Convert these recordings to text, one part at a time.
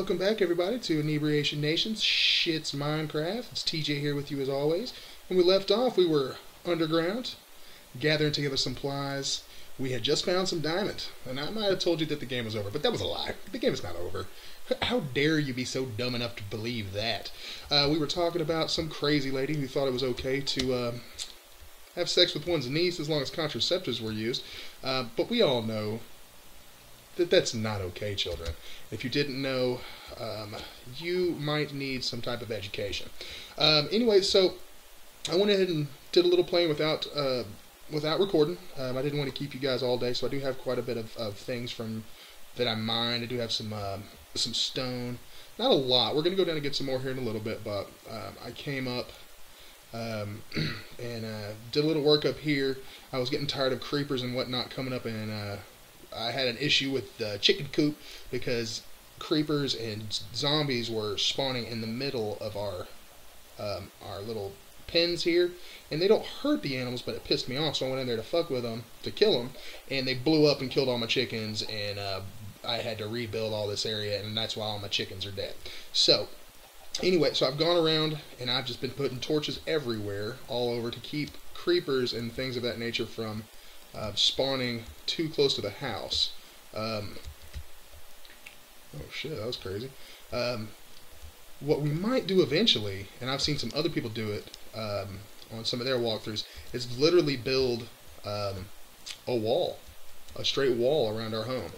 Welcome back, everybody, to Inebriation Nations Shits Minecraft. It's TJ here with you as always. When we left off, we were underground, gathering together supplies. We had just found some diamond, and I might have told you that the game was over, but that was a lie. The game is not over. How dare you be so dumb enough to believe that? Uh, we were talking about some crazy lady who thought it was okay to uh, have sex with one's niece as long as contraceptives were used, uh, but we all know that that's not okay, children. If you didn't know, um, you might need some type of education. Um, anyway, so I went ahead and did a little playing without uh, without recording. Um, I didn't want to keep you guys all day, so I do have quite a bit of, of things from that I mined. I do have some uh, some stone, not a lot. We're gonna go down and get some more here in a little bit, but um, I came up um, and uh, did a little work up here. I was getting tired of creepers and whatnot coming up and uh, I had an issue with the chicken coop because creepers and zombies were spawning in the middle of our um, our little pens here, and they don't hurt the animals, but it pissed me off. So I went in there to fuck with them to kill them, and they blew up and killed all my chickens, and uh, I had to rebuild all this area, and that's why all my chickens are dead. So anyway, so I've gone around and I've just been putting torches everywhere, all over, to keep creepers and things of that nature from uh, spawning too close to the house. Um, oh shit, that was crazy. Um, what we might do eventually, and I've seen some other people do it um, on some of their walkthroughs, is literally build um, a wall, a straight wall around our home.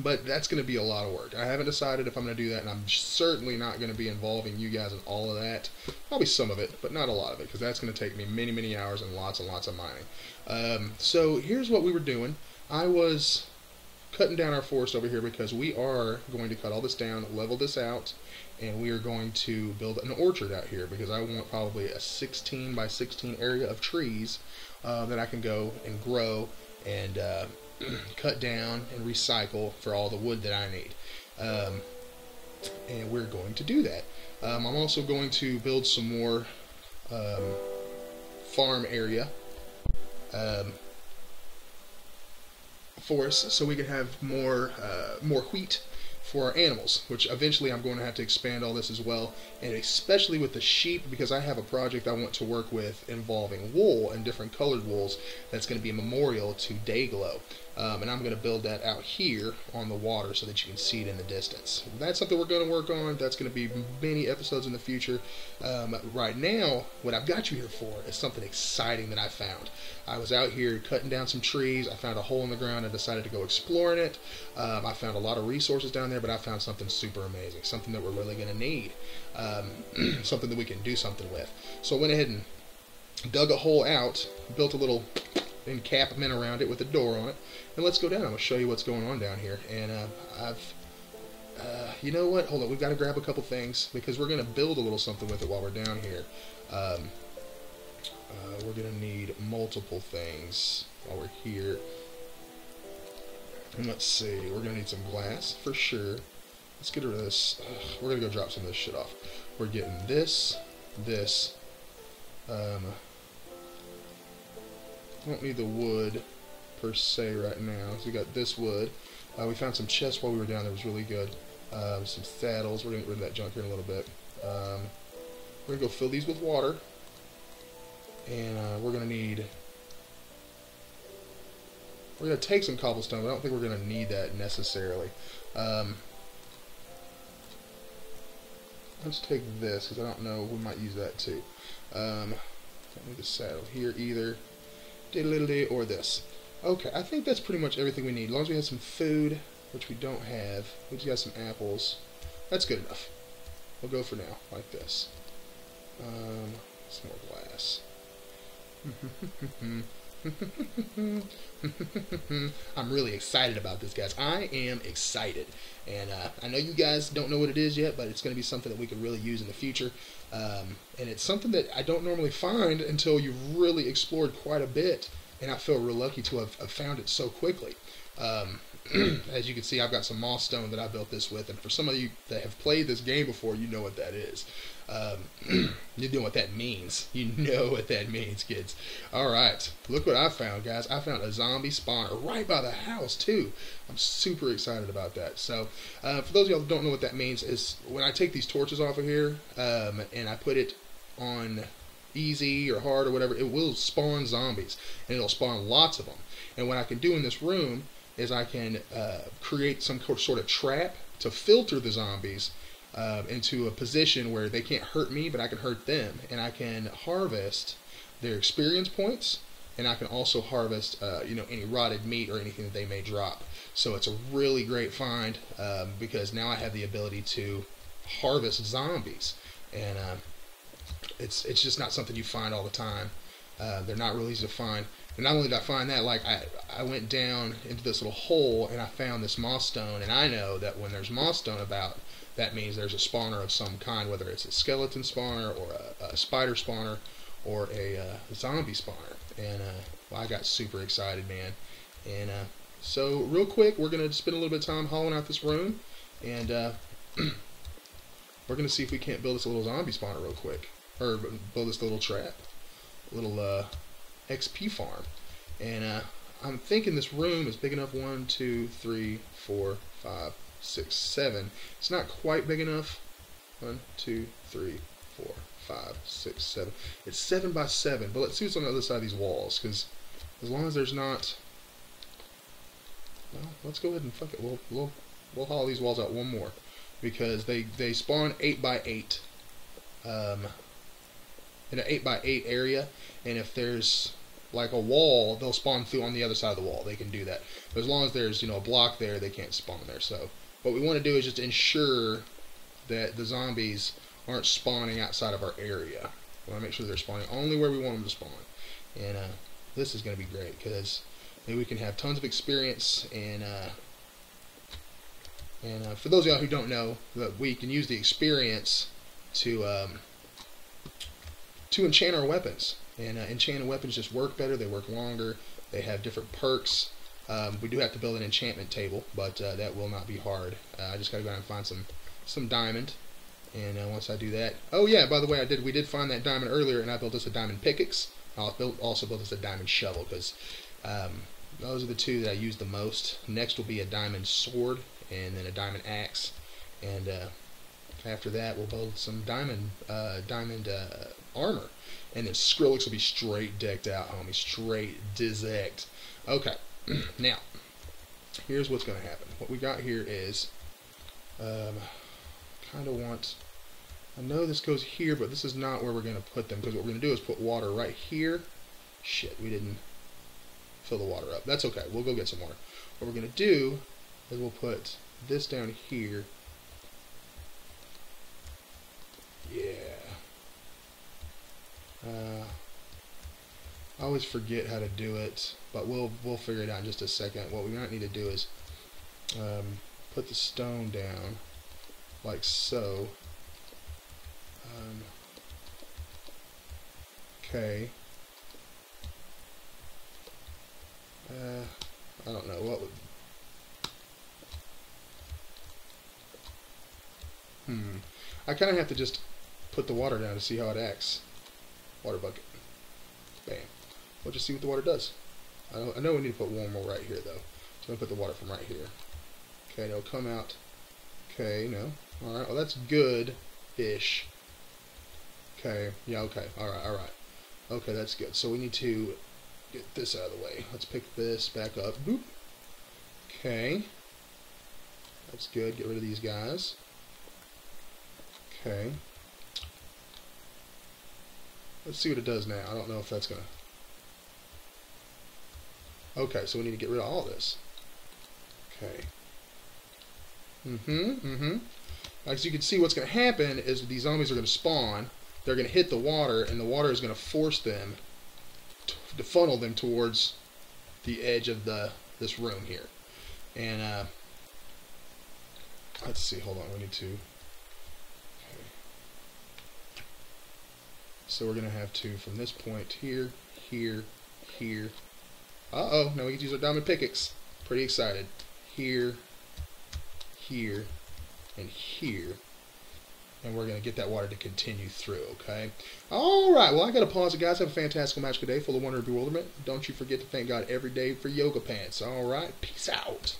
But that's going to be a lot of work. I haven't decided if I'm going to do that, and I'm certainly not going to be involving you guys in all of that. Probably some of it, but not a lot of it, because that's going to take me many, many hours and lots and lots of mining. Um, so here's what we were doing. I was cutting down our forest over here because we are going to cut all this down, level this out, and we are going to build an orchard out here because I want probably a 16 by 16 area of trees uh, that I can go and grow and uh, cut down and recycle for all the wood that I need. Um, and we're going to do that. Um, I'm also going to build some more um, farm area um, for us so we can have more uh, more wheat for our animals, which eventually I'm going to have to expand all this as well, and especially with the sheep because I have a project I want to work with involving wool and different colored wools that's going to be a memorial to Dayglow. Um, and I'm going to build that out here on the water so that you can see it in the distance. That's something we're going to work on. That's going to be many episodes in the future. Um, right now, what I've got you here for is something exciting that I found. I was out here cutting down some trees. I found a hole in the ground and decided to go exploring it. Um, I found a lot of resources down there, but I found something super amazing, something that we're really going to need, um, something that we can do something with. So I went ahead and dug a hole out, built a little encampment around it with a door on it. And let's go down. I'm going to show you what's going on down here. And uh, I've, uh, you know what? Hold on. We've got to grab a couple things because we're going to build a little something with it while we're down here. Um, uh, we're going to need multiple things while we're here. And let's see. We're going to need some glass for sure. Let's get rid of this. we're going to go drop some of this shit off. We're getting this, this, um, don't need the wood per se right now. So we got this wood. Uh, we found some chests while we were down there. It was really good. Um, some saddles. We're going to get rid of that junk here in a little bit. Um, we're going to go fill these with water. And uh, we're going to need... We're going to take some cobblestone, but I don't think we're going to need that necessarily. Um, let's take this, because I don't know. We might use that too. Um, don't need the saddle here either or this. Okay, I think that's pretty much everything we need. As long as we have some food, which we don't have, we just got some apples. That's good enough. We'll go for now, like this. Um, some more glass. I'm really excited about this, guys. I am excited. And uh, I know you guys don't know what it is yet, but it's going to be something that we could really use in the future. Um, and it's something that I don't normally find until you've really explored quite a bit and I feel real lucky to have, have found it so quickly. Um, as you can see, I've got some moss stone that I built this with, and for some of you that have played this game before, you know what that is. Um, you know what that means. You know what that means, kids. All right, look what I found, guys. I found a zombie spawner right by the house too. I'm super excited about that. So, uh, for those of y'all who don't know what that means, is when I take these torches off of here um, and I put it on easy or hard or whatever, it will spawn zombies, and it'll spawn lots of them. And what I can do in this room is I can uh, create some sort of trap to filter the zombies uh, into a position where they can't hurt me, but I can hurt them, and I can harvest their experience points, and I can also harvest, uh, you know, any rotted meat or anything that they may drop. So it's a really great find um, because now I have the ability to harvest zombies, and uh, it's it's just not something you find all the time. Uh, they're not really easy to find. And not only did I find that, like I, I went down into this little hole and I found this moss stone, and I know that when there's moss stone about, that means there's a spawner of some kind, whether it's a skeleton spawner or a, a spider spawner or a uh, zombie spawner. And uh, well, I got super excited, man. And uh, so, real quick, we're gonna spend a little bit of time hollowing out this room, and uh, we're gonna see if we can't build this little zombie spawner real quick, or build this little trap, little uh, XP farm. And uh, I'm thinking this room is big enough. One, two, three, four, five, six, seven. It's not quite big enough. One, two, three, four, five, six, seven. It's seven by seven, but let's see what's on the other side of these walls, because as long as there's not... Well, let's go ahead and fuck it. We'll, we'll, we'll haul these walls out one more, because they, they spawn eight by eight. Um, in an 8 by 8 area and if there's like a wall they'll spawn through on the other side of the wall. They can do that. But as long as there's you know a block there they can't spawn there. So what we want to do is just ensure that the zombies aren't spawning outside of our area. We want to make sure they're spawning only where we want them to spawn. And uh, this is going to be great because we can have tons of experience and uh, and uh, for those of y'all who don't know that we can use the experience to um, to enchant our weapons. And uh, enchanted weapons just work better, they work longer, they have different perks. Um, we do have to build an enchantment table, but uh, that will not be hard. Uh, I just gotta go out and find some some diamond. And uh, once I do that, oh yeah, by the way, I did we did find that diamond earlier, and I built us a diamond pickaxe. I'll build, also built us a diamond shovel because um, those are the two that I use the most. Next will be a diamond sword, and then a diamond axe, and uh, after that we'll build some diamond uh, diamond armor. And then Skrillex will be straight decked out, homie. Straight dizzect. Okay. now, here's what's going to happen. What we got here is, um, kind of want, I know this goes here, but this is not where we're going to put them, because what we're going to do is put water right here. Shit, we didn't fill the water up. That's okay. We'll go get some water. What we're going to do is we'll put this down here. Yeah. Uh, I always forget how to do it, but we'll we'll figure it out in just a second. What we might need to do is um, put the stone down like so. Um, okay. Uh, I don't know what would. Hmm. I kind of have to just put the water down to see how it acts water bucket. Bam. We'll just see what the water does. I know, I know we need to put one more right here, though. So I'm going to put the water from right here. Okay, it'll come out. Okay, no. Alright, well, that's good-ish. Okay, yeah, okay. Alright, alright. Okay, that's good. So we need to get this out of the way. Let's pick this back up. Boop. Okay. That's good. Get rid of these guys. Okay. Let's see what it does now. I don't know if that's going to... Okay, so we need to get rid of all this. Okay. Mm-hmm, mm-hmm. As you can see, what's going to happen is these zombies are going to spawn. They're going to hit the water, and the water is going to force them to funnel them towards the edge of the this room here. And uh, let's see. Hold on. We need to So we're going to have to, from this point here, here, here, Uh-oh, now we get to use our diamond pickaxe. Pretty excited. Here, here, and here. And we're going to get that water to continue through, okay? All right, well, I got to pause it, guys. Have a fantastic magical day full of wonder and bewilderment. Don't you forget to thank God every day for yoga pants. All right, peace out.